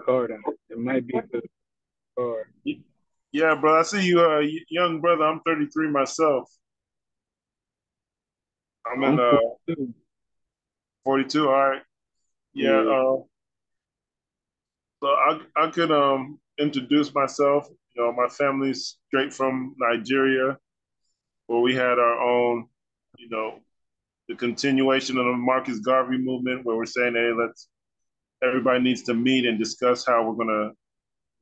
card on it. It might be a good card. Yeah, bro. I see you, uh, young brother. I'm 33 myself. I'm in uh 42. 42. All right. Yeah. yeah. Uh, so I I could um introduce myself. You know, my family's straight from Nigeria, where we had our own, you know, the continuation of the Marcus Garvey movement, where we're saying, hey, let's everybody needs to meet and discuss how we're gonna,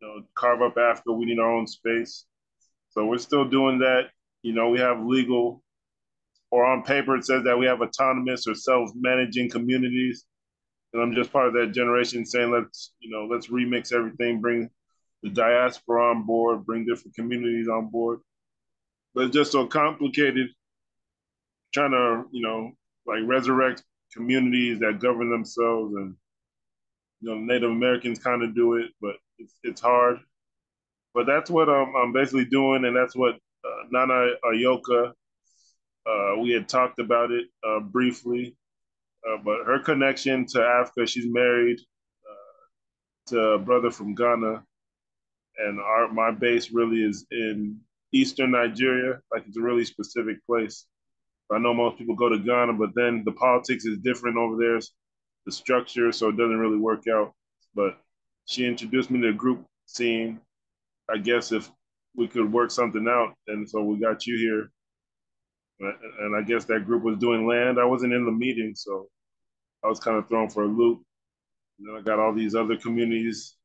you know, carve up Africa. We need our own space. So we're still doing that. You know, we have legal, or on paper it says that we have autonomous or self-managing communities. And I'm just part of that generation saying, let's, you know, let's remix everything, bring the diaspora on board, bring different communities on board. But it's just so complicated trying to, you know, like resurrect communities that govern themselves and you know Native Americans kind of do it, but it's it's hard. But that's what I'm, I'm basically doing, and that's what uh, Nana Ayoka. Uh, we had talked about it uh, briefly, uh, but her connection to Africa, she's married uh, to a brother from Ghana, and our my base really is in eastern Nigeria. Like it's a really specific place. I know most people go to Ghana, but then the politics is different over there, the structure, so it doesn't really work out. But she introduced me to a group scene. I guess if we could work something out, and so we got you here. And I guess that group was doing land. I wasn't in the meeting, so I was kind of thrown for a loop. And then I got all these other communities,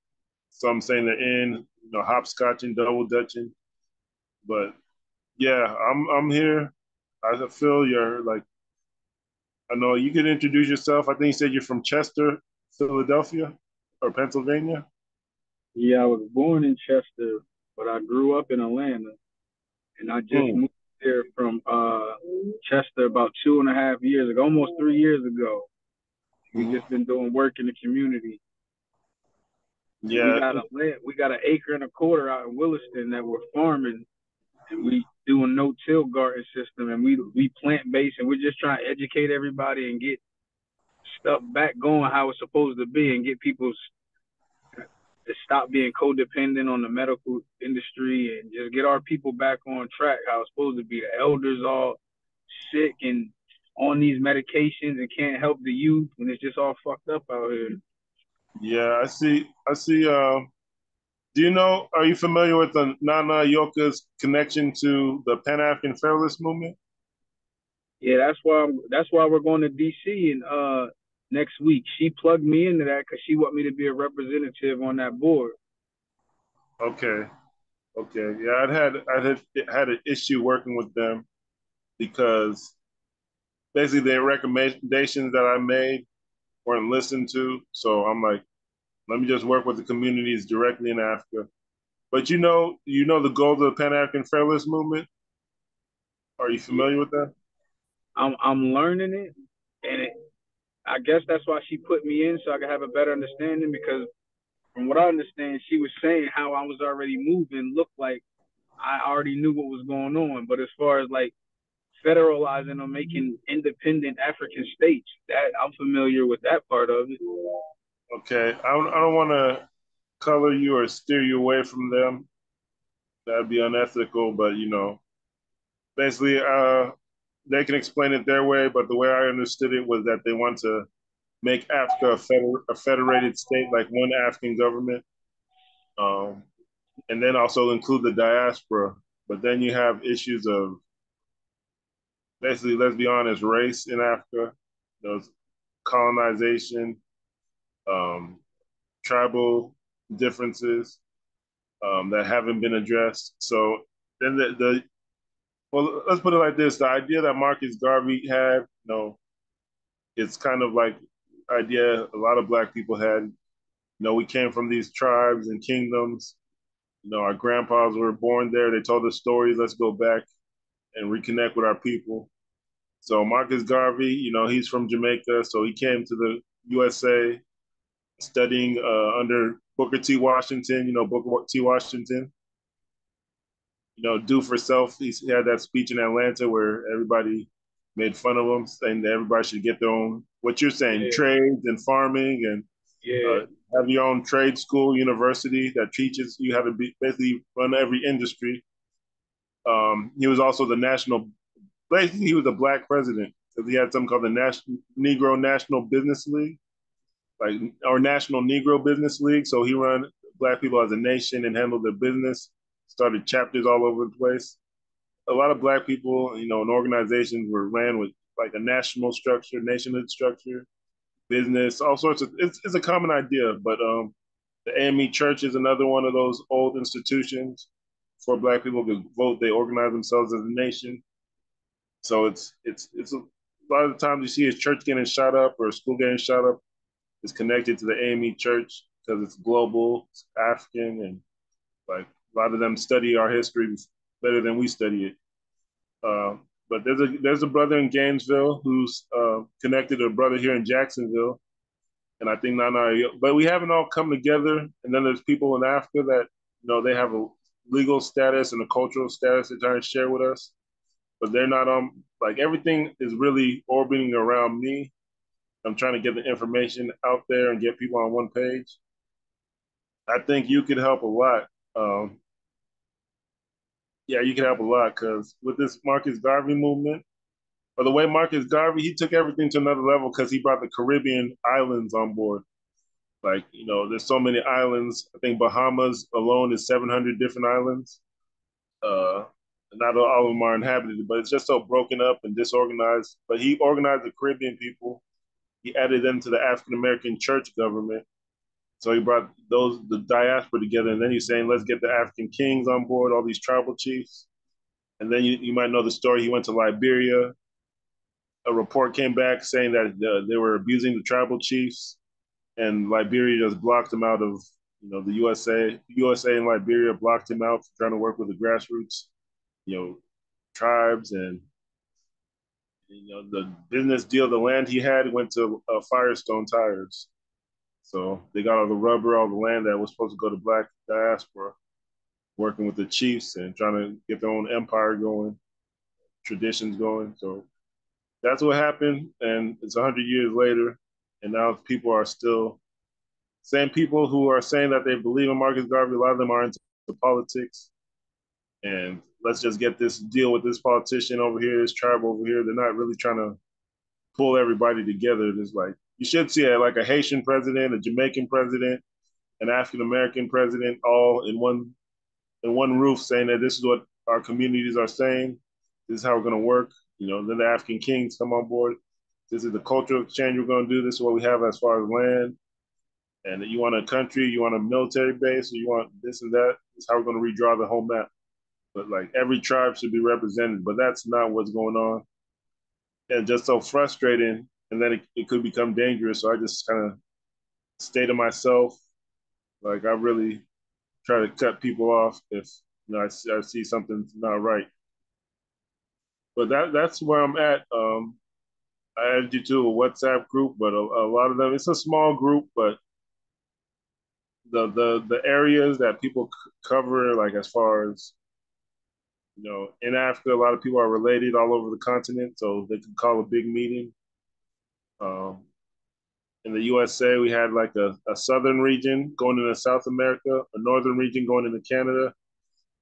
some saying they're in, you know, hopscotching, double dutching. But yeah, I'm I'm here. I feel you're like, I know you could introduce yourself. I think you said you're from Chester, Philadelphia, or Pennsylvania. Yeah, I was born in Chester, but I grew up in Atlanta, and I just mm. moved there from uh, Chester about two and a half years ago, almost three years ago. We mm. just been doing work in the community. Yeah, we got a we got an acre and a quarter out in Williston that we're farming, we do a no-till garden system, and we we plant-based, and we're just trying to educate everybody and get stuff back going how it's supposed to be, and get people to stop being codependent on the medical industry, and just get our people back on track how it's supposed to be. The elders all sick and on these medications and can't help the youth, and it's just all fucked up out here. Yeah, I see. I see. Uh, do you know, are you familiar with the Nana Ayoka's connection to the Pan African Federalist movement? Yeah, that's why I'm, that's why we're going to DC and uh next week. She plugged me into that because she want me to be a representative on that board. Okay, okay, yeah, I'd had I'd had, had an issue working with them because basically the recommendations that I made weren't listened to. So I'm like, let me just work with the communities directly in Africa. But you know, you know the goal of the Pan African Federalist Movement. Are you familiar with that? I'm I'm learning it, and it, I guess that's why she put me in so I could have a better understanding. Because from what I understand, she was saying how I was already moving looked like I already knew what was going on. But as far as like federalizing or making independent African states, that I'm familiar with that part of it. Okay, I don't, I don't want to color you or steer you away from them. That'd be unethical, but you know, basically, uh, they can explain it their way. But the way I understood it was that they want to make Africa a, feder- a federated state, like one African government, um, and then also include the diaspora. But then you have issues of basically, let's be honest, race in Africa, those colonization, um, tribal differences um, that haven't been addressed. So then the, the well, let's put it like this: the idea that Marcus Garvey had, you know, it's kind of like idea a lot of Black people had. You know, we came from these tribes and kingdoms. You know, our grandpas were born there. They told us stories. Let's go back and reconnect with our people. So Marcus Garvey, you know, he's from Jamaica, so he came to the USA studying uh, under Booker T. Washington. You know, Booker T. Washington. You know, do for self. He had that speech in Atlanta where everybody made fun of him, saying that everybody should get their own. What you're saying, yeah. trades and farming and yeah. uh, have your own trade school, university that teaches you how to be basically run every industry. Um, he was also the national, basically he was a black president because he had something called the National Negro National Business League, like our National Negro Business League. So he run black people as a nation and handled their business. Started chapters all over the place. A lot of black people, you know, and organizations were ran with like a national structure, nationhood structure, business, all sorts of. It's, it's a common idea, but um, the AME Church is another one of those old institutions for Black people to vote. They organize themselves as a nation. So it's it's it's a, a lot of the times you see a church getting shot up or a school getting shot up is connected to the AME Church because it's global, it's African, and like a lot of them study our history better than we study it. Uh, but there's a there's a brother in Gainesville who's uh, connected to a brother here in Jacksonville, and I think Nana. But we haven't all come together. And then there's people in Africa that you know they have a legal status and a cultural status they're trying to share with us, but they're not um like everything is really orbiting around me. I'm trying to get the information out there and get people on one page. I think you could help a lot. Um, yeah, you could help a lot because with this Marcus Garvey movement, or the way Marcus Garvey, he took everything to another level because he brought the Caribbean islands on board. Like, you know, there's so many islands. I think Bahamas alone is 700 different islands. Uh, not all of them are inhabited, but it's just so broken up and disorganized. But he organized the Caribbean people. He added them to the African American church government. So he brought those the diaspora together, and then he's saying, let's get the African kings on board, all these tribal chiefs. And then you, you might know the story. He went to Liberia. A report came back saying that uh, they were abusing the tribal chiefs, and Liberia just blocked him out of you know the USA. USA and Liberia blocked him out for trying to work with the grassroots, you know, tribes and you know the business deal. The land he had went to uh, Firestone Tires so they got all the rubber, all the land that was supposed to go to black diaspora, working with the chiefs and trying to get their own empire going, traditions going. So that's what happened. And it's 100 years later. And now people are still, same people who are saying that they believe in Marcus Garvey, a lot of them are into politics. And let's just get this deal with this politician over here, this tribe over here. They're not really trying to pull everybody together. There's like you should see like a Haitian president, a Jamaican president, an African American president, all in one in one roof, saying that this is what our communities are saying. This is how we're going to work. You know, then the African kings come on board. This is the cultural exchange we're going to do. This is what we have as far as land. And you want a country, you want a military base, or you want this and that. This is how we're going to redraw the whole map. But like every tribe should be represented, but that's not what's going on. And just so frustrating and then it, it could become dangerous. So I just kind of stay to myself. Like I really try to cut people off if you know I, I see something's not right. But that that's where I'm at. Um, I added you to a WhatsApp group, but a, a lot of them it's a small group, but the the the areas that people cover, like as far as you know, in Africa, a lot of people are related all over the continent, so they can call a big meeting. Um, in the USA, we had like a, a southern region going into South America, a northern region going into Canada,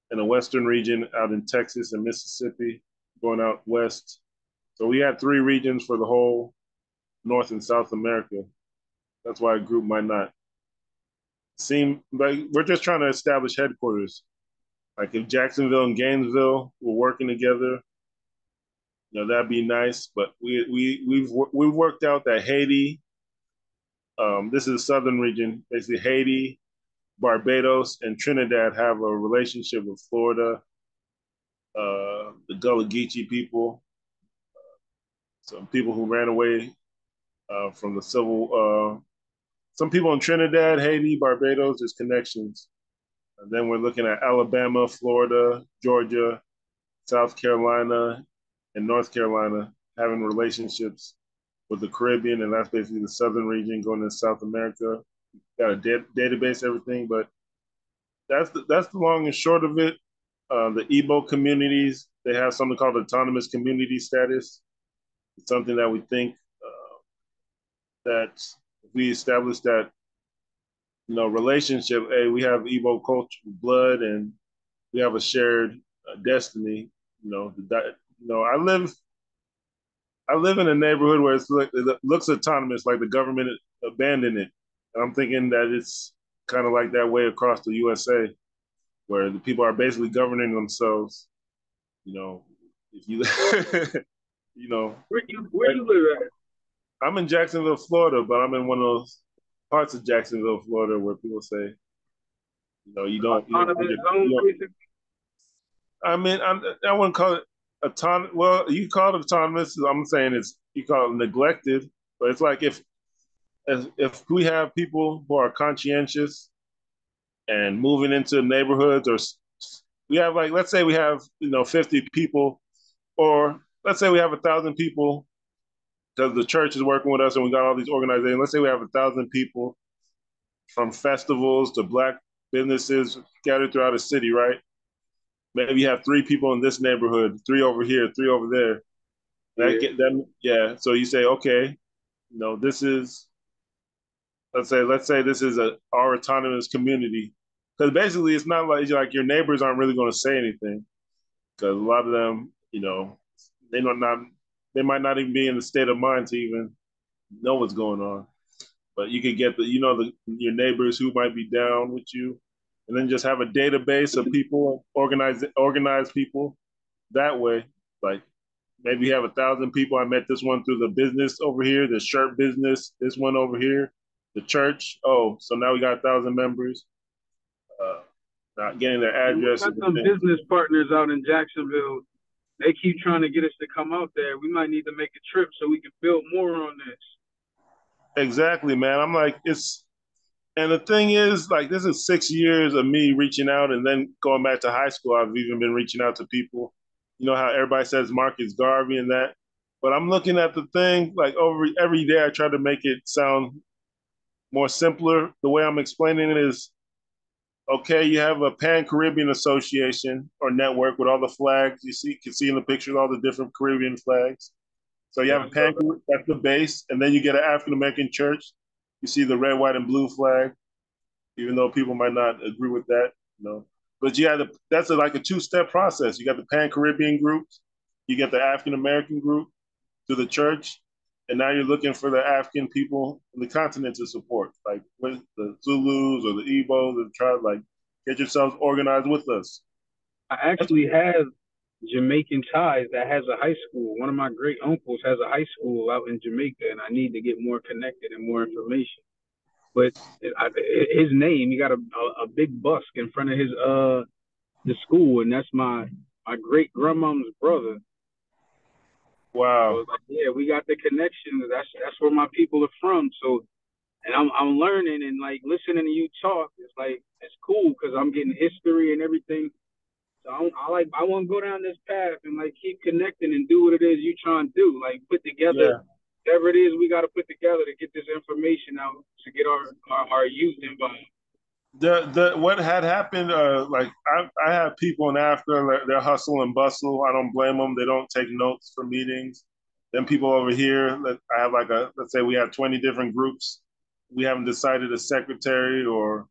and a western region out in Texas and Mississippi going out west. So we had three regions for the whole North and South America. That's why a group might not seem like we're just trying to establish headquarters. Like if Jacksonville and Gainesville were working together, you know, that'd be nice. But we we we've we've worked out that Haiti. Um, this is the southern region, basically Haiti, Barbados, and Trinidad have a relationship with Florida. Uh, the Gullah Geechee people, uh, some people who ran away uh, from the civil. Uh, some people in Trinidad, Haiti, Barbados, there's connections. And then we're looking at Alabama, Florida, Georgia, South Carolina, and North Carolina having relationships with the Caribbean, and that's basically the southern region going to South America. Got a da- database, everything, but that's the, that's the long and short of it. Uh, the Igbo communities they have something called autonomous community status. It's something that we think uh, that if we establish that you know, relationship. Hey, we have Igbo culture, blood, and we have a shared uh, destiny. You know, that you know, I live. I live in a neighborhood where it's like, it looks autonomous, like the government abandoned it. And I'm thinking that it's kind of like that way across the USA, where the people are basically governing themselves. You know, if you, you know, where you where you live at? I'm in Jacksonville, Florida, but I'm in one of those parts of Jacksonville, Florida, where people say, you know, you don't. You don't, you don't I mean, I'm, I wouldn't call it autonomous. Well, you call it autonomous. I'm saying it's you call it neglected, but it's like if if, if we have people who are conscientious and moving into neighborhoods, or we have like let's say we have you know 50 people, or let's say we have a thousand people because the church is working with us and we got all these organizations. Let's say we have a thousand people from festivals to black businesses scattered throughout the city, right? Maybe you have three people in this neighborhood, three over here, three over there. That yeah. get them, yeah. So you say, okay, you know, this is let's say let's say this is a our autonomous community because basically it's not like like your neighbors aren't really going to say anything because a lot of them, you know, they don't not they might not even be in the state of mind to even know what's going on. But you could get the, you know, the your neighbors who might be down with you, and then just have a database of people, organize organize people that way. Like maybe you have a thousand people. I met this one through the business over here, the shirt business. This one over here, the church. Oh, so now we got a thousand members. Uh, not getting their address. got some business partners out in Jacksonville they keep trying to get us to come out there. We might need to make a trip so we can build more on this. Exactly, man. I'm like, it's, and the thing is, like, this is six years of me reaching out and then going back to high school. I've even been reaching out to people. You know how everybody says Marcus Garvey and that, but I'm looking at the thing like over every day. I try to make it sound more simpler. The way I'm explaining it is okay, you have a Pan Caribbean Association or network with all the flags. You see, you can see in the picture all the different Caribbean flags. So you have a Pan that's the base, and then you get an African American church. You see the red, white, and blue flag, even though people might not agree with that, you know. But you have the that's a, like a two step process. You got the Pan Caribbean groups, you get the African American group to the church, and now you're looking for the African people in the continent to support, like with the Zulus or the Igbos the tribe. Like, get yourselves organized with us. I actually have Jamaican ties that has a high school. One of my great uncles has a high school out in Jamaica, and I need to get more connected and more information. But his name, he got a, a, a big busk in front of his uh the school, and that's my my great grandmom's brother. Wow. So like, yeah, we got the connection. That's that's where my people are from. So, and I'm I'm learning and like listening to you talk. It's like it's cool because I'm getting history and everything. So I, I like I want to go down this path and like keep connecting and do what it is you trying to do. Like put together yeah. whatever it is we got to put together to get this information out to get our our, our youth involved the the what had happened uh like i i have people in africa they're hustle and bustle. I don't blame them. They don't take notes for meetings. Then people over here i have like a let's say we have 20 different groups. We haven't decided a secretary or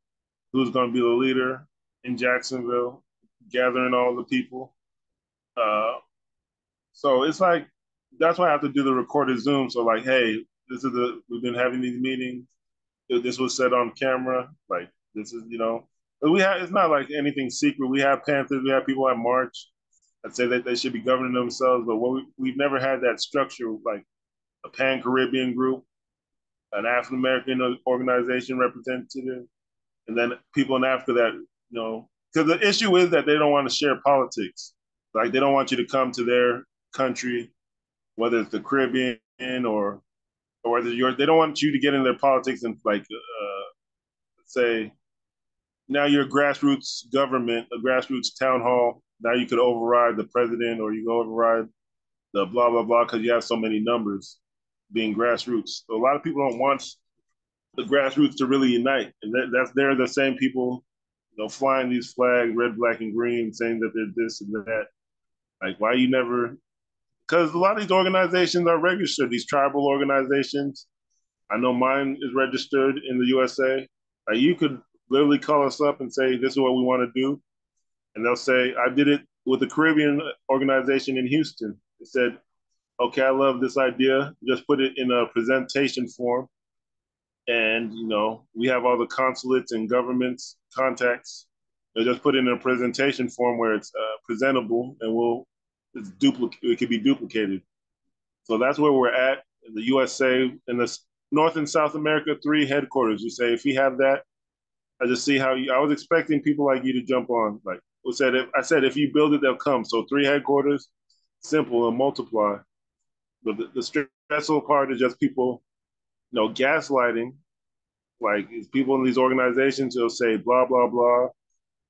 who's going to be the leader in jacksonville gathering all the people. Uh so it's like that's why i have to do the recorded zoom. So like hey this is the we've been having these meetings. This was said on camera. Like this is, you know, we have. It's not like anything secret. We have Panthers. We have people at March that say that they should be governing themselves, but what we, we've never had that structure like a Pan Caribbean group, an African American organization representative, and then people in Africa that you know. Because the issue is that they don't want to share politics. Like they don't want you to come to their country, whether it's the Caribbean or or whether you're. They don't want you to get in their politics and like uh, say now you're a grassroots government, a grassroots town hall. Now you could override the president or you can override the blah blah blah because you have so many numbers being grassroots. So a lot of people don't want the grassroots to really unite, and that, that's they're the same people, you know, flying these flags, red, black, and green, saying that they're this and that. Like, why you never? Because a lot of these organizations are registered. These tribal organizations. I know mine is registered in the USA. Like you could literally call us up and say, "This is what we want to do," and they'll say, "I did it with the Caribbean organization in Houston." They said, "Okay, I love this idea. Just put it in a presentation form." And you know, we have all the consulates and governments contacts. They'll just put it in a presentation form where it's uh, presentable, and we'll it's duplicate. It could be duplicated. So that's where we're at in the USA in the North and South America three headquarters. You say if you have that, I just see how you. I was expecting people like you to jump on. Like we said, if, I said if you build it, they'll come. So three headquarters, simple and multiply. But the, the stressful part is just people, you know, gaslighting. Like people in these organizations, they'll say blah blah blah.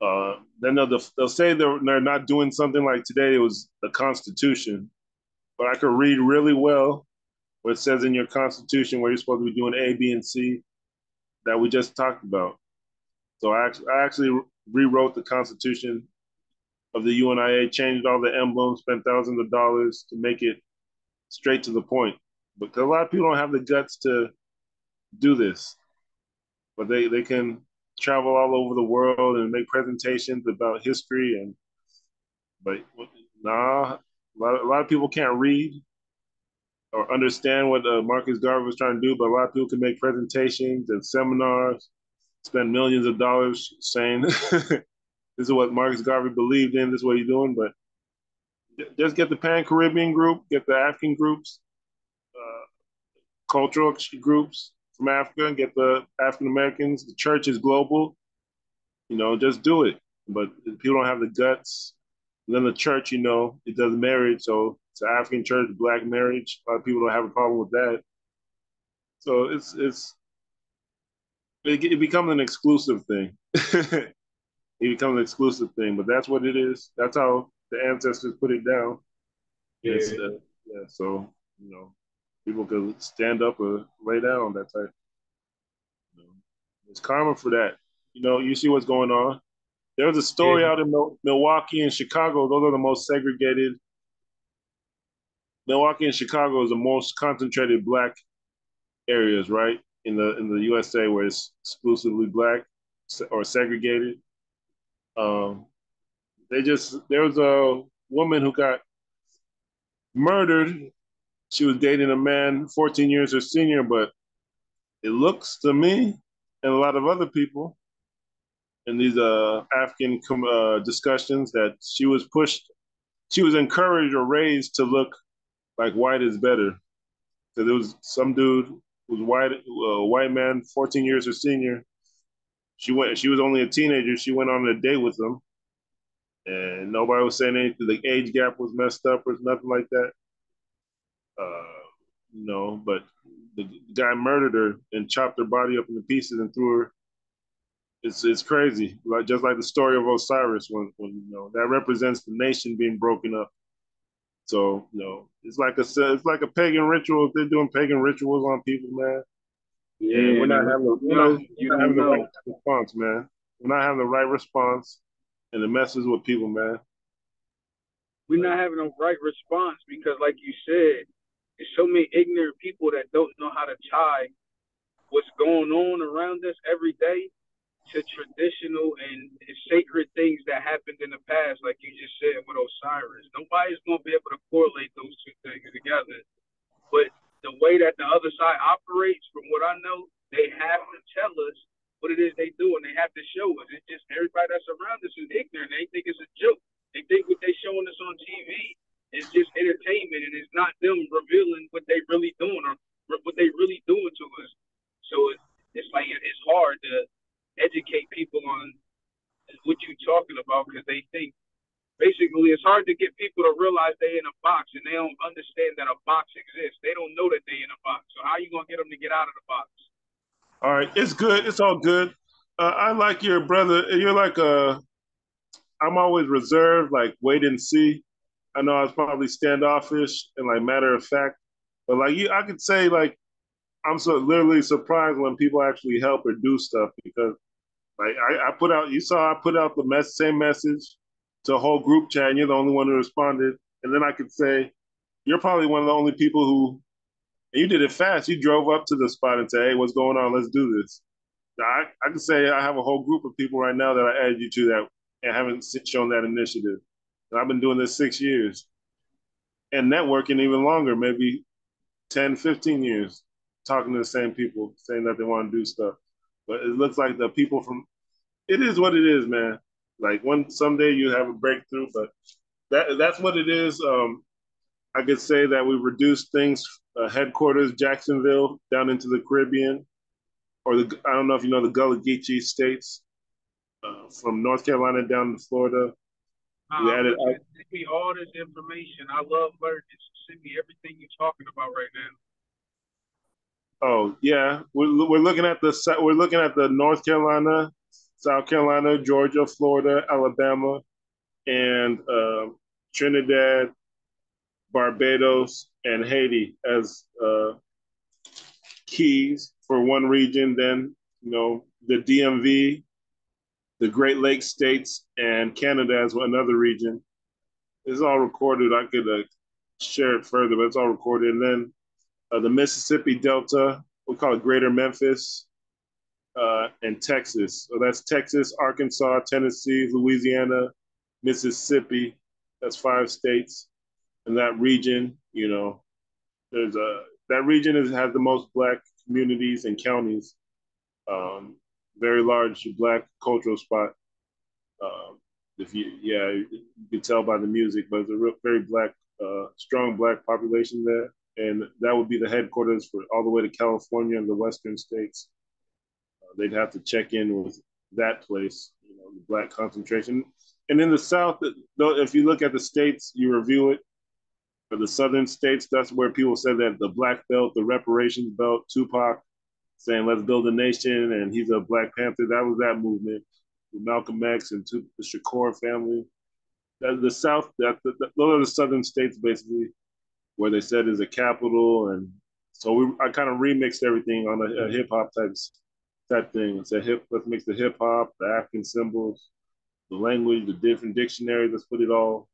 Uh, then they'll they'll say they're they're not doing something like today. It was the Constitution, but I could read really well what it says in your Constitution where you're supposed to be doing A, B, and C that we just talked about. So I actually, I actually rewrote the Constitution of the UNIA, changed all the emblems, spent thousands of dollars to make it straight to the point. Because a lot of people don't have the guts to do this, but they, they can travel all over the world and make presentations about history and but nah, a lot, of, a lot of people can't read or understand what uh, Marcus Garvey was trying to do, but a lot of people can make presentations and seminars, spend millions of dollars saying this is what Marcus Garvey believed in, this is what he's doing. But just get the Pan Caribbean group, get the African groups, uh, cultural groups from Africa, and get the African Americans. The church is global. You know, just do it. But people don't have the guts. Then the church, you know, it does marriage, so it's African church, black marriage. A lot of people don't have a problem with that. So it's it's it, it becomes an exclusive thing. it becomes an exclusive thing, but that's what it is. That's how the ancestors put it down. Yeah. Uh, yeah. So you know, people could stand up or lay down that type. You know, it's karma for that. You know, you see what's going on. There's a story yeah. out in Milwaukee and Chicago. Those are the most segregated Milwaukee and Chicago is the most concentrated black areas, right? In the in the USA where it's exclusively black or segregated. Um, they just there was a woman who got murdered. She was dating a man 14 years her senior, but it looks to me and a lot of other people in these uh, African uh, discussions that she was pushed, she was encouraged or raised to look like white is better. So there was some dude was white, a uh, white man, 14 years her senior. She went. She was only a teenager. She went on a date with him, and nobody was saying anything. The age gap was messed up or nothing like that. Uh, no, but the guy murdered her and chopped her body up into pieces and threw her. It's it's crazy. Like just like the story of Osiris, when when you know that represents the nation being broken up. So you know, it's like a it's like a pagan ritual. If they're doing pagan rituals on people, man. Yeah, we're not having a, we're not, we're having the right response, man. We're not having the right response, and it messes with people, man. We're not having the right response because, like you said, there's so many ignorant people that don't know how to tie what's going on around us every day to traditional and sacred things that happened in the past, like you just said with Osiris. Nobody's going to be able to correlate those two things together. But the way that the other side operates, from what I know, they have to tell us what it is they do and they have to show us. It's just everybody that's around us is ignorant. They think it's a joke. They think what they're showing us on TV is just entertainment and it's not them revealing what they really doing or what they really doing to us. So it's, it's like it's hard to educate people on what you're talking about because they think basically it's hard to get people to realize they're in a box and they don't understand that a box exists. They don't know that they're in a box. So how are you gonna get them to get out of the box? All right, it's good. It's all good. Uh, I like your brother. You're like a. I'm always reserved, like wait and see. I know I was probably standoffish and like matter of fact, but like you, I could say like I'm so literally surprised when people actually help or do stuff because like I, I put out, you saw I put out the mess, same message to a whole group chat, and you're the only one who responded. And then I could say, you're probably one of the only people who, and you did it fast. You drove up to the spot and said, "Hey, what's going on? Let's do this." I, I can say I have a whole group of people right now that I added you to that and haven't shown that initiative. And I've been doing this six years and networking even longer, maybe 10, 15 years, talking to the same people, saying that they want to do stuff. But it looks like the people from it is what it is, man. Like one someday you have a breakthrough, but that that's what it is. Um, I could say that we reduced things uh, headquarters Jacksonville down into the Caribbean, or the I don't know if you know the Gullah Geechee states, uh, from North Carolina down to Florida. Um, we added. Send me all this information. I love learning. Send me everything you're talking about right now. Oh yeah, we're, we're looking at the we're looking at the North Carolina, South Carolina, Georgia, Florida, Alabama, and uh, Trinidad, Barbados, and Haiti as uh, keys for one region. Then you know the DMV, the Great Lakes states, and Canada as another region. It's all recorded. I could uh, share it further, but it's all recorded. And then uh, the Mississippi Delta, we call it Greater Memphis, uh, and Texas. So that's Texas, Arkansas, Tennessee, Louisiana, Mississippi. That's five states. And that region, you know, there's a that region is, has the most black communities and counties. Um, very large black cultural spot. Um, if you, yeah, you can tell by the music, but it's a real, very black, uh, strong black population there, and that would be the headquarters for all the way to California and the western states uh, they'd have to check in with that place, you know, the black concentration. And in the South, though, if you look at the states, you review it. For the southern states, that's where people said that the black belt, the reparations belt, Tupac saying let's build a nation, and he's a Black Panther. That was that movement. Malcolm X and the Shakur family. That, the South, that, the, those are the southern states basically, where they said is a capital, and so we I kind of remixed everything on a, a hip hop type type thing. It's a hip. Let's mix the hip hop, the African symbols, the language, the different dictionaries. Let's put it all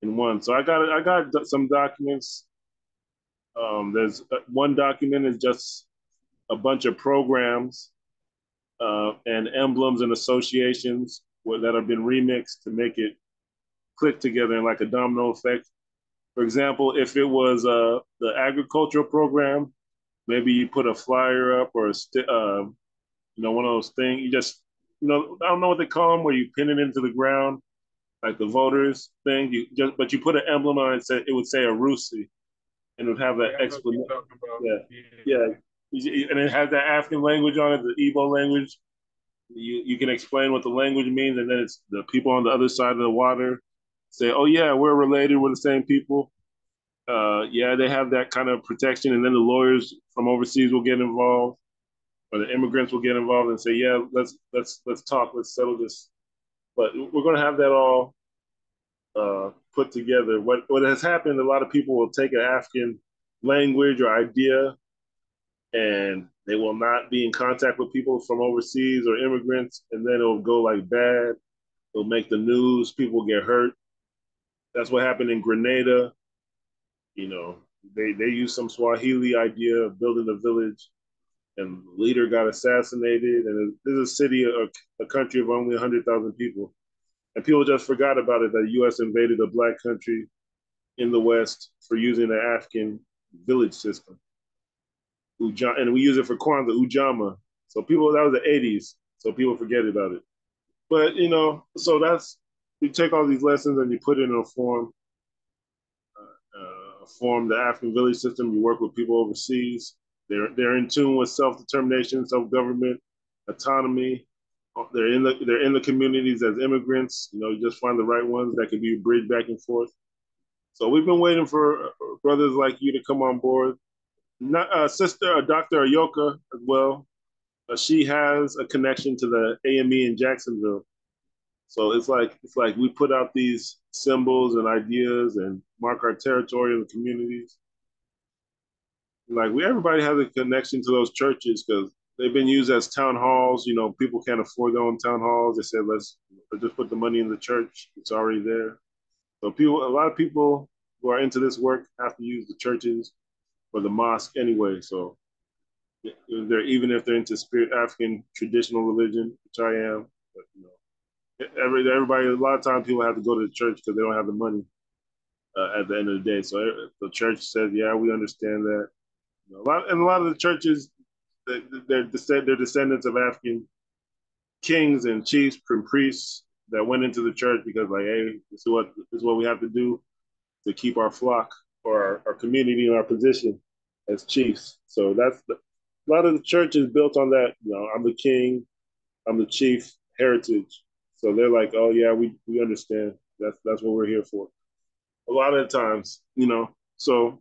in one. So I got I got some documents. Um, there's uh, one document is just a bunch of programs uh, and emblems and associations that have been remixed to make it click together in like a domino effect. For example, if it was uh, the agricultural program, maybe you put a flyer up or a st- uh, you know one of those things. You just you know I don't know what they call them where you pin it into the ground like the voters thing. You just but you put an emblem on it. Said it would say a Arusi, and it would have that yeah, explanation. Yeah. yeah, yeah, and it has that African language on it, the Igbo language. You you can explain what the language means, and then it's the people on the other side of the water say, "Oh yeah, we're related. We're the same people." uh, yeah, they have that kind of protection, and then the lawyers from overseas will get involved, or the immigrants will get involved and say, yeah, let's let's let's talk, let's settle this. But we're going to have that all uh, put together. What what has happened? A lot of people will take an African language or idea, and they will not be in contact with people from overseas or immigrants, and then it'll go like bad. It'll make the news. People get hurt. That's what happened in Grenada you know, they they used some Swahili idea of building a village, and the leader got assassinated. And this is a city, a, a country of only hundred thousand people, and people just forgot about it. That the U.S. invaded a black country in the West for using the African village system. and we use it for Kwanzaa, Ujamaa. So people, that was the 80s. So people forget about it. But, you know, so that's, you take all these lessons and you put it in a form form the African village system. You work with people overseas. They're they're in tune with self determination, self government, autonomy. They're in the they're in the communities as immigrants. You know, you just find the right ones that can be a bridge back and forth. So we've been waiting for brothers like you to come on board. Not uh, sister, uh, Dr. Ayoka as well. Uh, she has a connection to the AME in Jacksonville. So it's like it's like we put out these symbols and ideas and mark our territory the communities. Like we, everybody has a connection to those churches because they've been used as town halls. You know, people can't afford their own town halls. They said let's, let's just put the money in the church. It's already there. So people, a lot of people who are into this work have to use the churches or the mosque anyway. So they're even if they're into spirit African traditional religion, which I am. But you know, every everybody a lot of times people have to go to the church because they don't have the money uh, at the end of the day. So the church says, yeah, we understand that. You know, a lot and a lot of the churches, they're they're descendants of African kings and chiefs and priests that went into the church because like, hey, this is what this is what we have to do to keep our flock or our, our community in our position as chiefs. So that's the, a lot of the church is built on that. You know, I'm the king, I'm the chief heritage. So they're like, oh yeah, we we understand. That's that's what we're here for. A lot of times, you know. So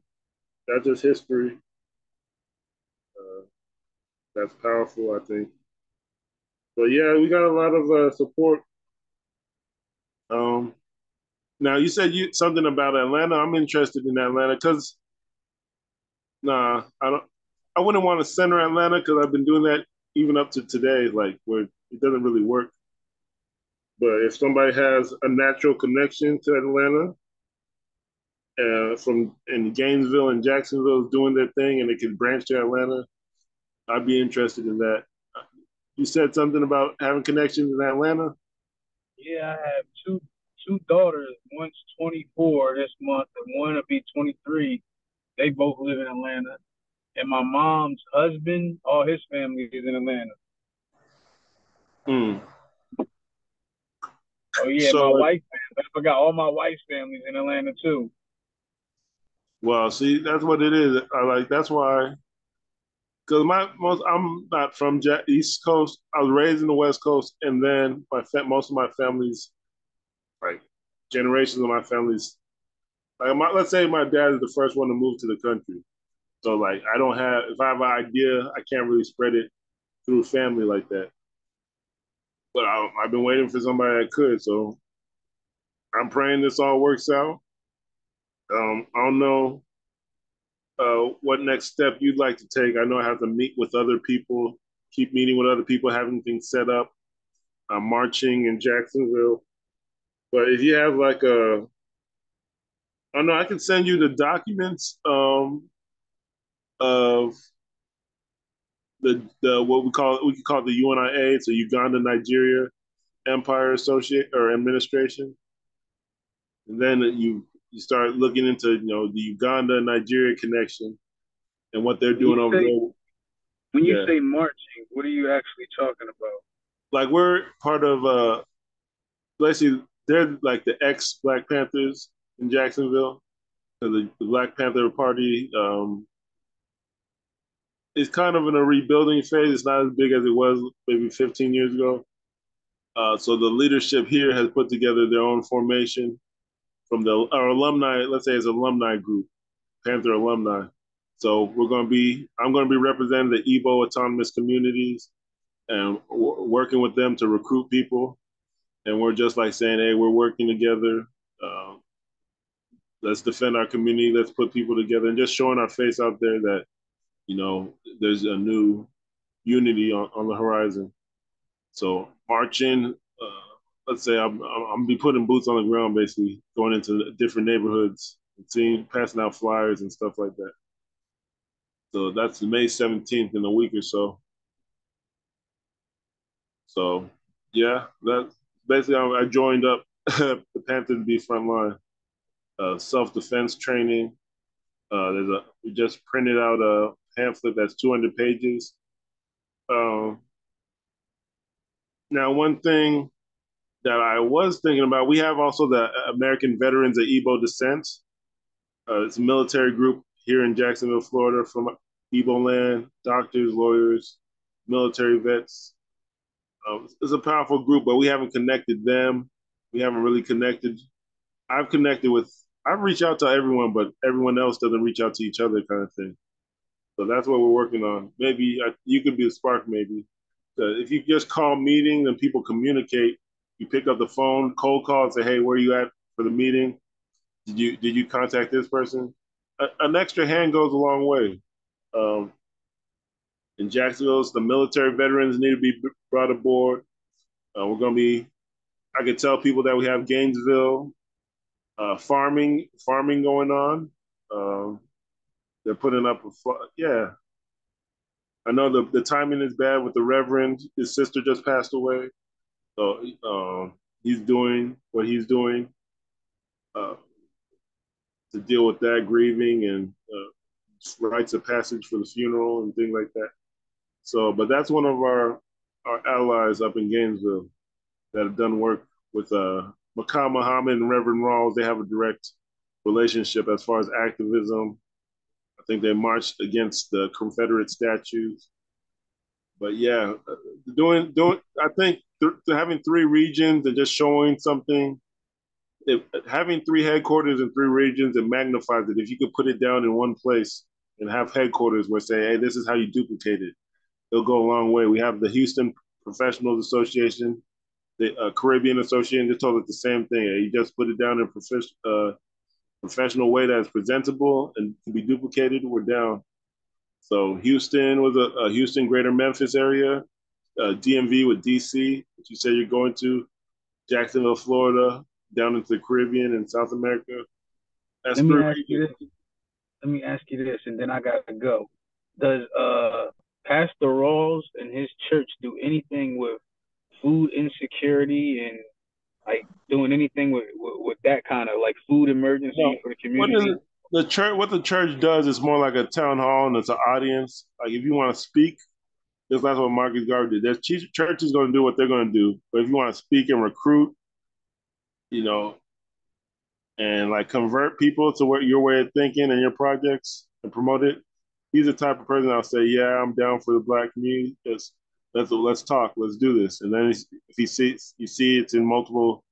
that's just history. Uh, that's powerful, I think. But yeah, we got a lot of uh, support. Um, now you said you something about Atlanta. I'm interested in Atlanta because nah, I don't. I wouldn't want to center Atlanta because I've been doing that even up to today, like where it doesn't really work. But if somebody has a natural connection to Atlanta, uh, from in Gainesville and Jacksonville is doing their thing, and it can branch to Atlanta, I'd be interested in that. You said something about having connections in Atlanta. Yeah, I have two two daughters. One's 24 this month, and one will be 23. They both live in Atlanta. And my mom's husband, all his family is in Atlanta. Hmm. Oh yeah, so, my wife. I forgot all my wife's families in Atlanta too. Well, see, that's what it is. I like that's why. Because my most, I'm not from East Coast. I was raised in the West Coast, and then my most of my family's like generations of my family's like my, let's say my dad is the first one to move to the country. So like I don't have if I have an idea, I can't really spread it through family like that. But I, have been waiting for somebody that could. So I'm praying this all works out. Um, I don't know uh, what next step you'd like to take. I know I have to meet with other people, keep meeting with other people, having things set up. I'm marching in Jacksonville. But if you have like a, I don't know, I can send you the documents um, of the the what we call we could call it the UNIA, it's a Uganda Nigeria Empire Associate or Administration. And then you you start looking into you know the Uganda Nigeria connection and what they're doing over say, there. When you yeah. say marching, what are you actually talking about? Like we're part of uh basically they're like the ex Black Panthers in Jacksonville. The, the Black Panther Party um, is kind of in a rebuilding phase. It's not as big as it was maybe 15 years ago. Uh, so the leadership here has put together their own formation from the our alumni. Let's say it's alumni group, Panther alumni. So we're going to be. I'm going to be representing the Igbo autonomous communities and w- working with them to recruit people and we're just like saying, hey, we're working together. Uh, let's defend our community. Let's put people together, and just showing our face out there that you know there's a new unity on, on the horizon. So marching. Uh, let's say I'm, I'm, I'm be putting boots on the ground, basically going into different neighborhoods, and seeing, passing out flyers and stuff like that. So that's May 17th in a week or so. So yeah, that basically I, I joined up the Panthers to be frontline. Uh, self defense training. Uh, there's a we just printed out a pamphlet that's 200 pages. Um, now, one thing that I was thinking about, we have also the American Veterans of Igbo Descent. Uh, it's a military group here in Jacksonville, Florida, from Igbo land, doctors, lawyers, military vets. Um, it's a powerful group, but we haven't connected them. We haven't really connected. I've connected with. I've reached out to everyone, but everyone else doesn't reach out to each other, kind of thing. So that's what we're working on. Maybe I, you could be a spark, maybe. if you just call meetings and people communicate, you pick up the phone, cold call, and say, "Hey, where are you at for the meeting? Did you did you contact this person?" A, an extra hand goes a long way. Um, in Jacksonville, the military veterans need to be brought aboard. Uh, we're going to be, I can tell people that we have Gainesville uh, farming, farming going on. Um, they're putting up a, yeah. I know the, the timing is bad with the Reverend. His sister just passed away. So um, he's doing what he's doing uh, to deal with that grieving and uh, rites of passage for the funeral and things like that. So, but that's one of our our allies up in Gainesville that have done work with uh, Makam Muhammad and Reverend Rawls. They have a direct relationship as far as activism. I think they marched against the Confederate statues. But yeah, doing doing I think th- having three regions and just showing something. If, having three headquarters in three regions, it magnifies it. If you could put it down in one place and have headquarters where say, hey, this is how you duplicate it, it'll go a long way. We have the Houston Professionals Association, the uh, Caribbean Association. They told us the same thing. You just put it down in a uh, professional way that's presentable and can be duplicated. We're down. So Houston was a, a Houston, Greater Memphis area. Uh, DMV with DC, which you say you're going to. Jacksonville, Florida, down into the Caribbean and South America. That's Let me ask you this. Let me ask you this, and then I got to go. Does uh Pastor Rawls and his church do anything with food insecurity and like doing anything with with, with that kind of like food emergency no, for the community? the church what the church does is more like a town hall and it's an audience. Like if you want to speak, just like what Marcus Garvey did. There's church is going to do what they're going to do, but if you want to speak and recruit, you know, and like convert people to what your way of thinking and your projects and promote it, he's the type of person I'll say, yeah, I'm down for the black community. Just let's let's talk, let's do this. And then if he sees you see it's in multiple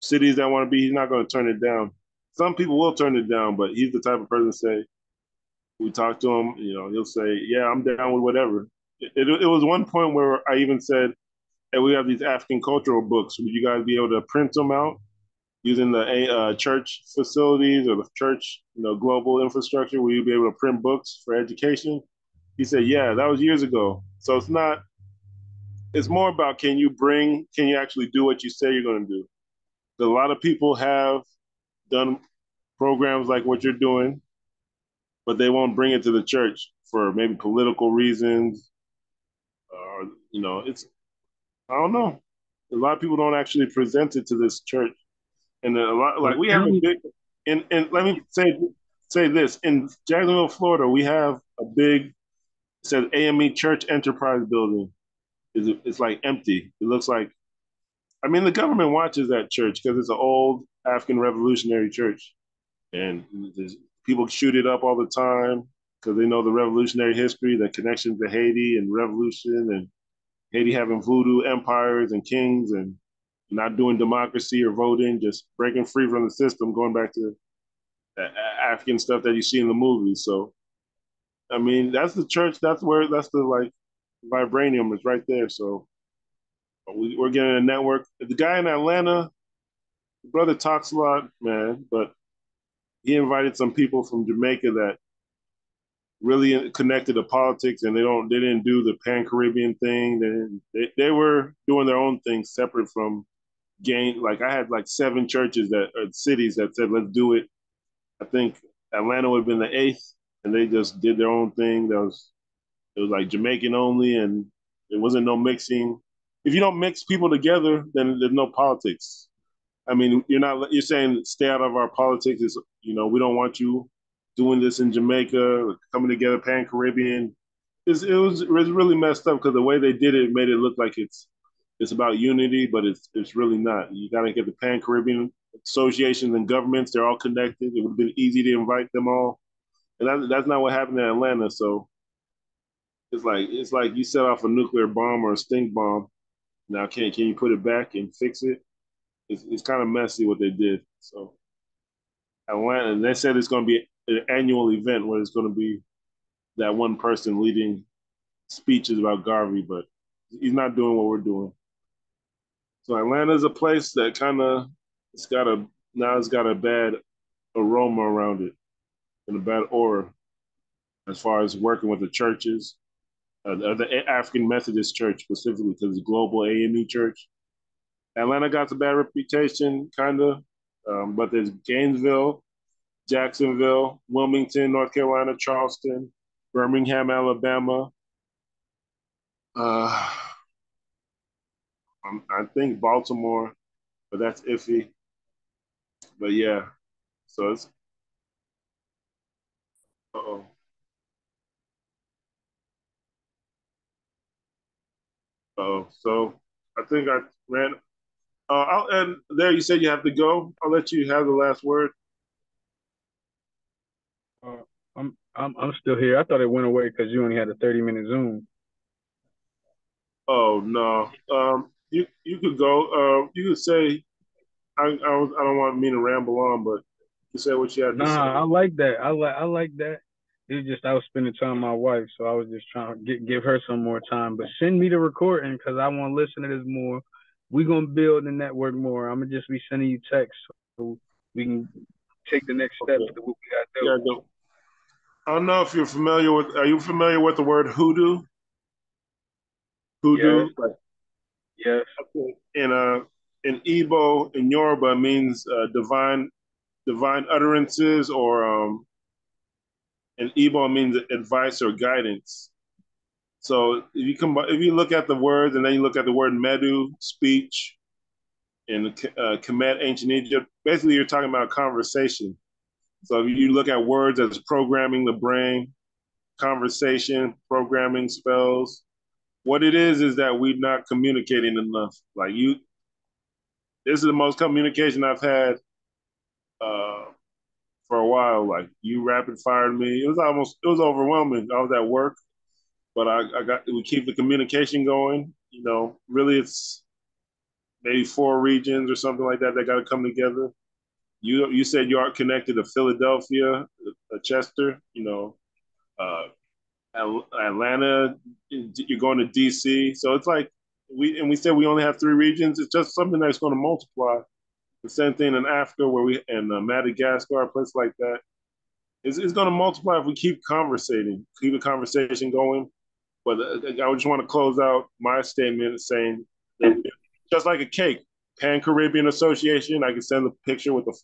cities that want to be, he's not going to turn it down. Some people will turn it down, but he's the type of person to say, we talk to him, you know, he'll say, yeah, I'm down with whatever. It, it, it was one point where I even said, hey, we have these African cultural books. Would you guys be able to print them out using the uh, church facilities or the church, you know, global infrastructure? Will you be able to print books for education? He said, yeah, that was years ago. So it's not, it's more about can you bring, can you actually do what you say you're going to do? a lot of people have done programs like what you're doing, but they won't bring it to the church for maybe political reasons. Or, you know, it's, I don't know. A lot of people don't actually present it to this church. And a lot, like we have a big, and, and let me say, say this in Jacksonville, Florida, we have a big, it says AME Church Enterprise Building. It's, it's like empty. It looks like I mean, the government watches that church because it's an old African revolutionary church, and people shoot it up all the time because they know the revolutionary history, the connection to Haiti and revolution, and Haiti having voodoo empires and kings, and not doing democracy or voting, just breaking free from the system, going back to African stuff that you see in the movies. So, I mean, that's the church. That's where that's the like vibranium is right there. So we, are getting a network. The guy in Atlanta, brother talks a lot, man, but he invited some people from Jamaica that really connected to politics, and they don't they didn't do the Pan Caribbean thing. They, they they were doing their own thing separate from gain. Like I had like seven churches that or cities that said let's do it. I think Atlanta would have been the eighth, and they just did their own thing. That was it was like Jamaican only, and there wasn't no mixing if you don't mix people together, then there's no politics. I mean, you're not you're saying stay out of our politics. Is you know we don't want you doing this in Jamaica, coming together, Pan Caribbean. It's, it was it was really messed up because the way they did it made it look like it's it's about unity, but it's it's really not. You got to get the Pan Caribbean associations and governments; they're all connected. It would have been easy to invite them all, and that, that's not what happened in Atlanta. So it's like it's like you set off a nuclear bomb or a stink bomb, now, can can you put it back and fix it? It's, it's kind of messy what they did. So Atlanta, and they said it's going to be an annual event where it's going to be that one person leading speeches about Garvey, but he's not doing what we're doing. So Atlanta is a place that kind of it's got a now it's got a bad aroma around it and a bad aura as far as working with the churches uh, the African Methodist Church specifically because it's global AME church. Atlanta got a bad reputation, kind of, um, but there's Gainesville, Jacksonville, Wilmington, North Carolina, Charleston, Birmingham, Alabama, Uh, I think Baltimore, but that's iffy. But yeah, so it's. oh. Oh, so I think I ran. Uh, I'll, and there you said you have to go. I'll let you have the last word. Uh, I'm I'm I'm still here. I thought it went away because you only had a 30 minute Zoom. Oh no. Um, you you could go. Uh, you could say. I I, I don't want me to ramble on, but you say what you had nah, to say. I like that. I like I like that. It's just I was spending time with my wife, so I was just trying to get, give her some more time. But send me the recording because I want to listen to this more. We're gonna build the network more. I'm gonna just be sending you texts so we can take the next steps okay. what we gotta do. Yeah, go. I don't know if you're familiar with. Are you familiar with the word hoodoo? Hoodoo. Yes. yes. In uh, in Igbo, in Yoruba, means uh, divine, divine utterances, or um, in Igbo means advice or guidance. So if you come, if you look at the words and then you look at the word medu, speech, in uh, Kemet, ancient Egypt, basically you're talking about conversation. So if you look at words as programming the brain, conversation, programming spells, what it is is that we're not communicating enough. Like you, this is the most communication I've had uh, for a while. Like you rapid fired me. It was almost it was overwhelming. I was at work, but I, I got we keep the communication going. You know, really it's maybe four regions or something like that that got to come together you you said you are connected to Philadelphia, uh, Chester, you know, uh, Atlanta. You're going to DC, so it's like we and we said we only have three regions. It's just something that's going to multiply. The same thing in Africa, where we and uh, Madagascar, a place like that. It's, it's going to multiply if we keep conversating, keep the conversation going. But uh, I just want to close out my statement saying just like a cake, Pan Caribbean Association. I can send a picture with the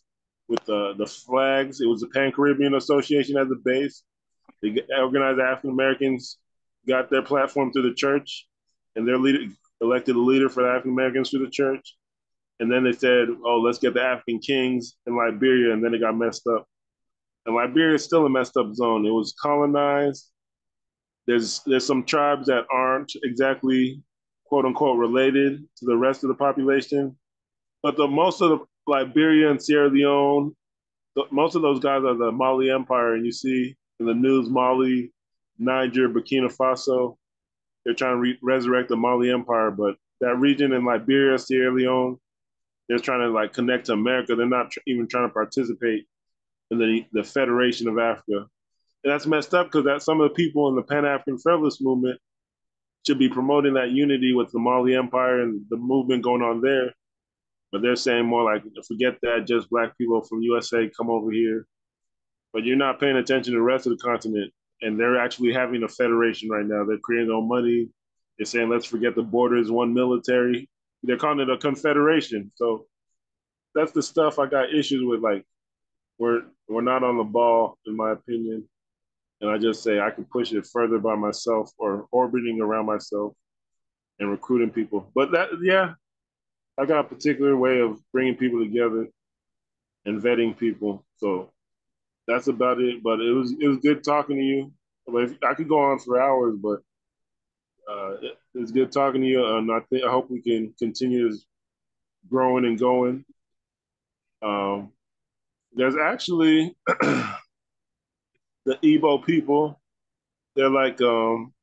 with the the flags. It was the Pan Caribbean Association as the base. They organized African Americans, got their platform through the church, and their leader elected a leader for the African Americans through the church. And then they said, "Oh, let's get the African kings in Liberia," and then it got messed up. And Liberia is still a messed up zone. It was colonized. There's there's some tribes that aren't exactly quote unquote related to the rest of the population, but the most of the Liberia and Sierra Leone, the, most of those guys are the Mali Empire, and you see in the news Mali, Niger, Burkina Faso, they're trying to re- resurrect the Mali Empire, but that region in Liberia, Sierra Leone, they're trying to like connect to America. They're not tr- even trying to participate in the the Federation of Africa. And that's messed up because that some of the people in the Pan African Federalist movement should be promoting that unity with the Mali Empire and the movement going on there. But they're saying more like, forget that, just black people from USA come over here. But you're not paying attention to the rest of the continent. And they're actually having a federation right now. They're creating their own money. They're saying, let's forget the borders, one military. They're calling it a confederation. So that's the stuff I got issues with. Like, we're we're not on the ball, in my opinion. And I just say I can push it further by myself or orbiting around myself and recruiting people. But that, yeah, I got a particular way of bringing people together and vetting people. So that's about it. But it was it was good talking to you. I, I could go on for hours, but it's good talking to you, and I think I hope we can continue this growing and going. Um, there's actually the Igbo people. They're like um,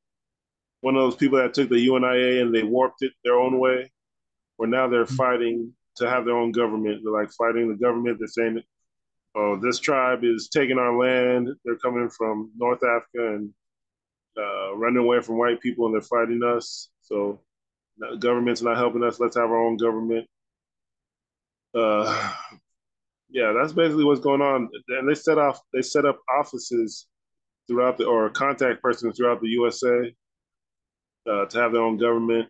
one of those people that took the UNIA and they warped it their own way where now they're mm-hmm. fighting to have their own government. They're like fighting the government. They're saying, "Oh, this tribe is taking our land. They're coming from North Africa and uh, running away from white people, and they're fighting us. So the government's not helping us. Let's have our own government." Uh, yeah, that's basically what's going on. And they set off. They set up offices throughout the or contact persons throughout the USA uh, to have their own government.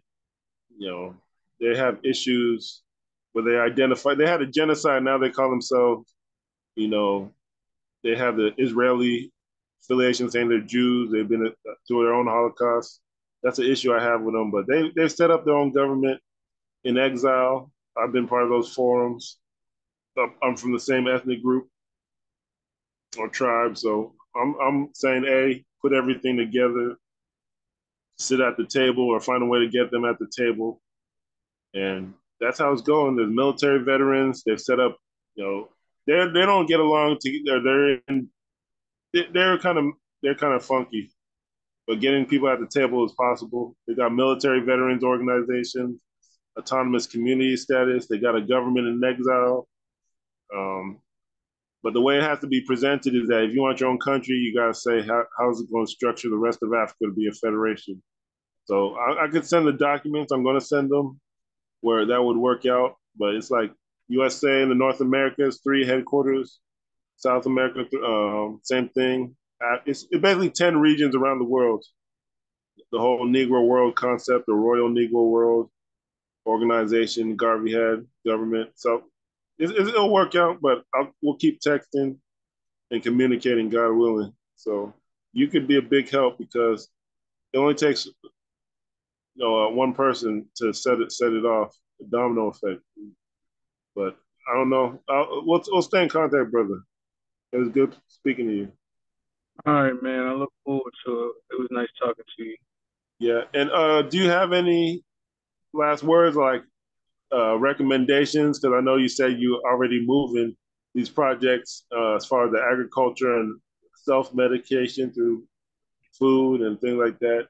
You know, they have issues where they identify they had a genocide now they call themselves you know they have the israeli affiliation saying they're jews they've been uh, through their own holocaust that's an issue I have with them. But they they set up their own government in exile. I've been part of those forums. I'm from the same ethnic group or tribe, so I'm I'm saying a put everything together, sit at the table, or find a way to get them at the table, and that's how it's going. There's military veterans. They've set up, you know, they they don't get along. To, they're they're in, they're kind of they're kind of funky, but getting people at the table is possible. They got military veterans organizations, autonomous community status. They got a government in exile. Um, but the way it has to be presented is that if you want your own country, you got to say how, how's it going to structure the rest of Africa to be a federation. So I, I could send the documents. I'm going to send them where that would work out. But it's like USA and the North Americas, three headquarters. South America, um, same thing. Uh, it's, basically 10 regions around the world. The whole Negro world concept, the Royal Negro World organization, Garvey had government. So it, will work out, but I'll, we'll keep texting and communicating, God willing. So you could be a big help because it only takes you know uh, one person to set it set it off, a domino effect. But I don't know. I'll, we'll, we'll stay in contact, brother. It was good speaking to you. All right, man. I look forward to it. It was nice talking to you. Yeah, and uh, do you have any last words, like uh, recommendations? Because I know you said you already moving these projects uh, as far as the agriculture and self medication through food and things like that.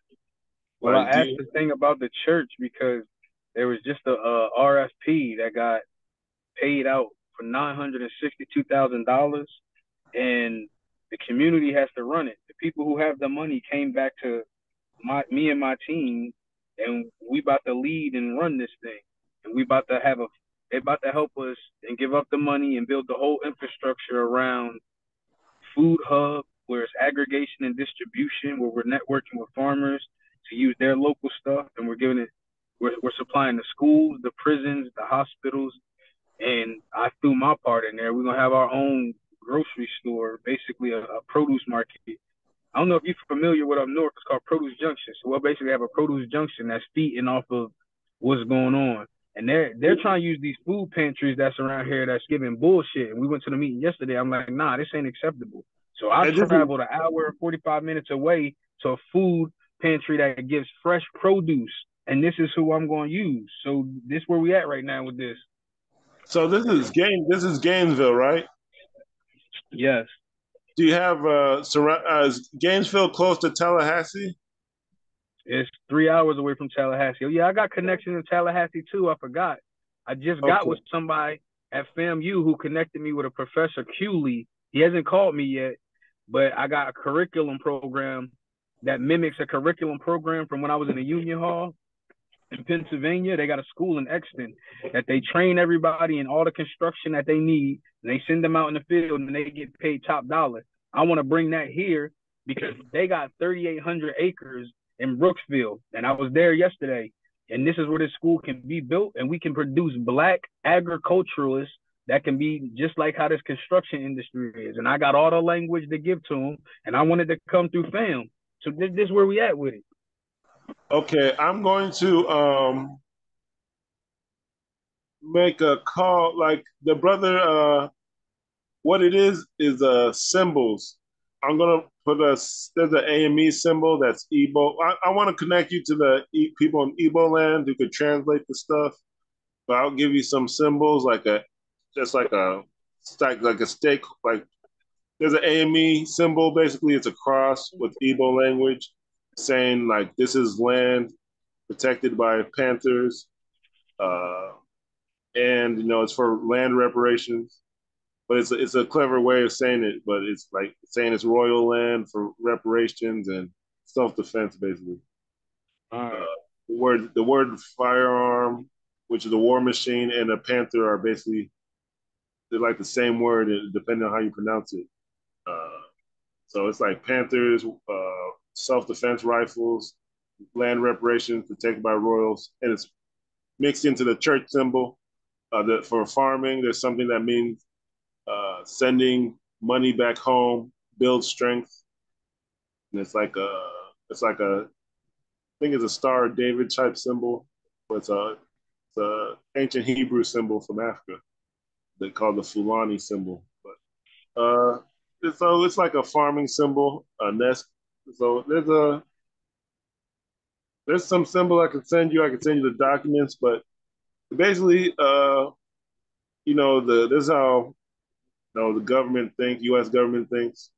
Well, like, I asked you... the thing about the church because there was just a, a RFP that got paid out for nine hundred and sixty-two thousand dollars, and the community has to run it. The people who have the money came back to my me and my team, and we about to lead and run this thing, and we about to have a they about to help us and give up the money and build the whole infrastructure around food hub where it's aggregation and distribution where we're networking with farmers to use their local stuff and we're giving it we're, we're supplying the schools the prisons the hospitals and I threw my part in there. We're gonna have our own grocery store, basically a, a produce market. I don't know if you're familiar with up north. It's called Produce Junction. So we'll basically have a produce junction that's feeding off of what's going on. And they're they're trying to use these food pantries that's around here that's giving bullshit. And we went to the meeting yesterday. I'm like, nah, this ain't acceptable. So I traveled an hour and 45 minutes away to a food pantry that gives fresh produce. And this is who I'm going to use. So this where we at right now with this. So this is game. This is Gainesville, right? Yes. Do you have uh, surround? Uh, is Gainesville close to Tallahassee? It's three hours away from Tallahassee. Oh, yeah, I got connections in Tallahassee too. I forgot. I just got okay. with somebody at FAMU who connected me with a professor Cooley. He hasn't called me yet, but I got a curriculum program that mimics a curriculum program from when I was in the Union Hall in Pennsylvania. They got a school in Exton that they train everybody in all the construction that they need. And they send them out in the field and they get paid top dollar. I want to bring that here because they got 3,800 acres in Brooksville. And I was there yesterday. And this is where this school can be built and we can produce black agriculturalists that can be just like how this construction industry is. And I got all the language to give to them. And I wanted to come through fam. So this, this is where we at with it. Okay, I'm going to um make a call. Like the brother, uh, what it is is uh symbols. I'm gonna put a there's an AME symbol that's Igbo. I, I want to connect you to the e, people in Igbo land who could translate the stuff. But I'll give you some symbols like a just like a like like a stake like there's an AME symbol. Basically, it's a cross with Igbo language saying like this is land protected by panthers, uh, and you know it's for land reparations. But it's a, it's a clever way of saying it. But it's like saying it's royal land for reparations and self defense, basically. Uh, the word the word firearm, which is a war machine, and a panther are basically they're like the same word depending on how you pronounce it. Uh, so it's like panthers, uh, self-defense rifles, land reparations protected by royals, and it's mixed into the church symbol. Uh, that for farming, there's something that means uh, sending money back home, build strength, and it's like a it's like a think it's a Star of David type symbol. But it's a, it's a ancient Hebrew symbol from Africa. They call the Fulani symbol. But uh, so it's like a farming symbol, a nest. So there's a there's some symbol I can send you. I can send you the documents, but basically, uh, you know, the this is how you know the government thinks, U.S. government thinks.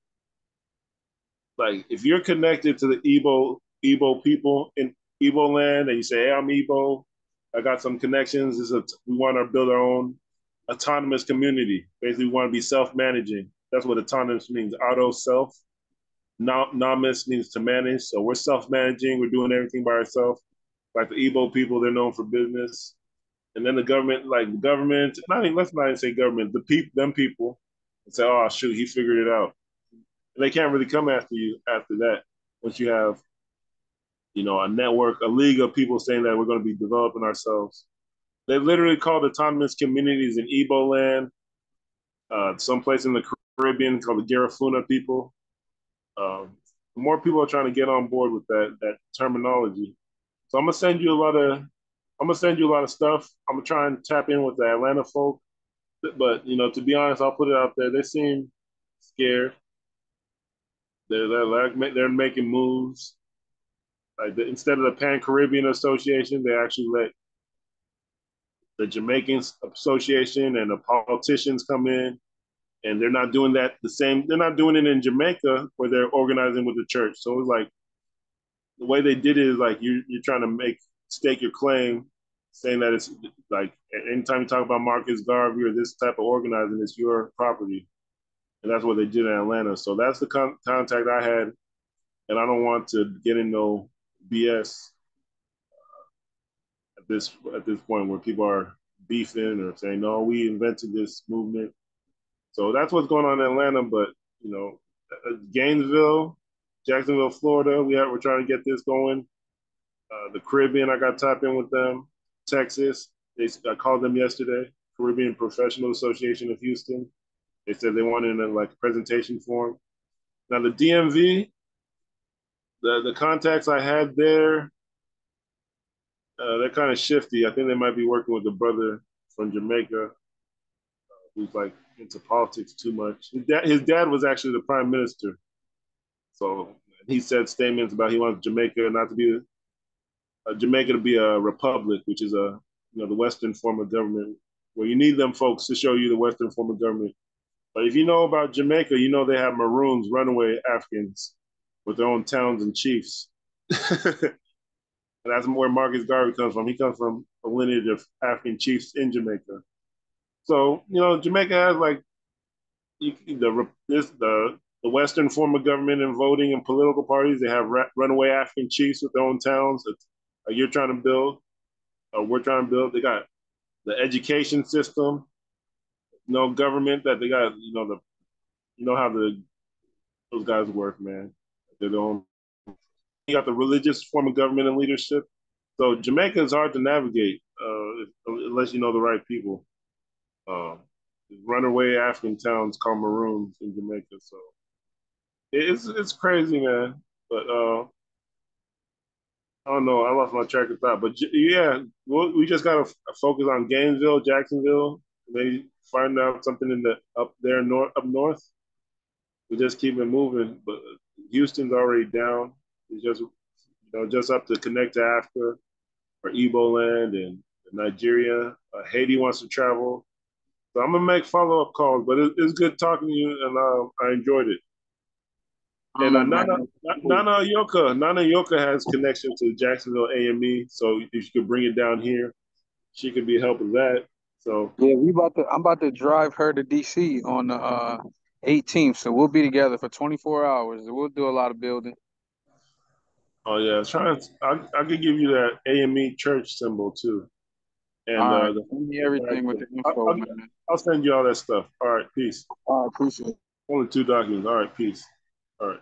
Like if you're connected to the Igbo Igbo people in Igbo land, and you say, "Hey, I'm Igbo. I got some connections. This is a, we want to build our own autonomous community. Basically, we want to be self-managing. That's what autonomous means. Auto self. Nomis means to manage. So we're self-managing. We're doing everything by ourselves. Like the Igbo people, they're known for business. And then the government, like the government, not even, let's not even say government, the people, them people, say, oh, shoot, he figured it out. And they can't really come after you after that once you have, you know, a network, a league of people saying that we're going to be developing ourselves. They literally called autonomous communities in Igbo land, uh, someplace in the Caribbean called the Garifuna people. Um, more people are trying to get on board with that that terminology. So I'm gonna send you a lot of I'm gonna send you a lot of stuff. I'm gonna try and tap in with the Atlanta folk, but you know, to be honest, I'll put it out there. They seem scared. They're they're, like, they're making moves. Like the, instead of the Pan Caribbean Association, they actually let the Jamaican Association and the politicians come in and they're not doing that the same. They're not doing it in Jamaica where they're organizing with the church. So it's like the way they did it is like you you're trying to make stake your claim, saying that it's like anytime you talk about Marcus Garvey or this type of organizing, it's your property, and that's what they did in Atlanta. So that's the con- contact I had, and I don't want to get in no BS uh, at this at this point where people are beefing or saying, "No, we invented this movement." So that's what's going on in Atlanta. But you know, uh, Gainesville, Jacksonville, Florida, we have, we're trying to get this going. Uh, the Caribbean, I got tapped in with them. Texas, they I called them yesterday. Caribbean Professional Association of Houston. They said they wanted a like presentation form. Now the DMV, the the contacts I had there, uh, they're kind of shifty. I think they might be working with the brother from Jamaica, uh, who's like into politics too much. His dad, his dad was actually the prime minister. So he said statements about he wants Jamaica not to be uh, Jamaica to be a republic, which is a you know the Western form of government, where you need them folks to show you the Western form of government. But if you know about Jamaica, you know they have Maroons, runaway Africans, with their own towns and chiefs. and that's where Marcus Garvey comes from. He comes from a lineage of African chiefs in Jamaica. So you know, Jamaica has like the this the the Western form of government and voting and political parties. They have runaway African chiefs with their own towns that uh, you're trying to build, we're trying to build. They got the education system, know, government that they got. You know the, you know how the those guys work, man. They don't. You got the religious form of government and leadership. So Jamaica is hard to navigate uh, unless you know the right people. Uh, runaway African towns called Maroons in Jamaica. So it's it's crazy, man. But uh, I don't know. I lost my track of thought. But yeah, we just gotta focus on Gainesville, Jacksonville. Maybe find out something in the up there north up north. We just keep it moving. But Houston's already down. It's just you know just up to connect to Africa or Igbo land and Nigeria. Uh, Haiti wants to travel. So I'm gonna make follow up calls, but it, it's good talking to you, and uh, I enjoyed it. And uh, Nana, Nana Ayoka, Nana Ayoka has connection to Jacksonville AME, so if you could bring it down here, she could be helping that. So yeah, we about to. I'm about to drive her to DC on the uh, 18th, so we'll be together for 24 hours. We'll do a lot of building. Oh yeah, trying. I I could give you that AME church symbol too. And uh, everything with the info, I'll, I'll, I'll, send you all that stuff. All right, peace. I appreciate it. Only two documents. All right, peace. All right.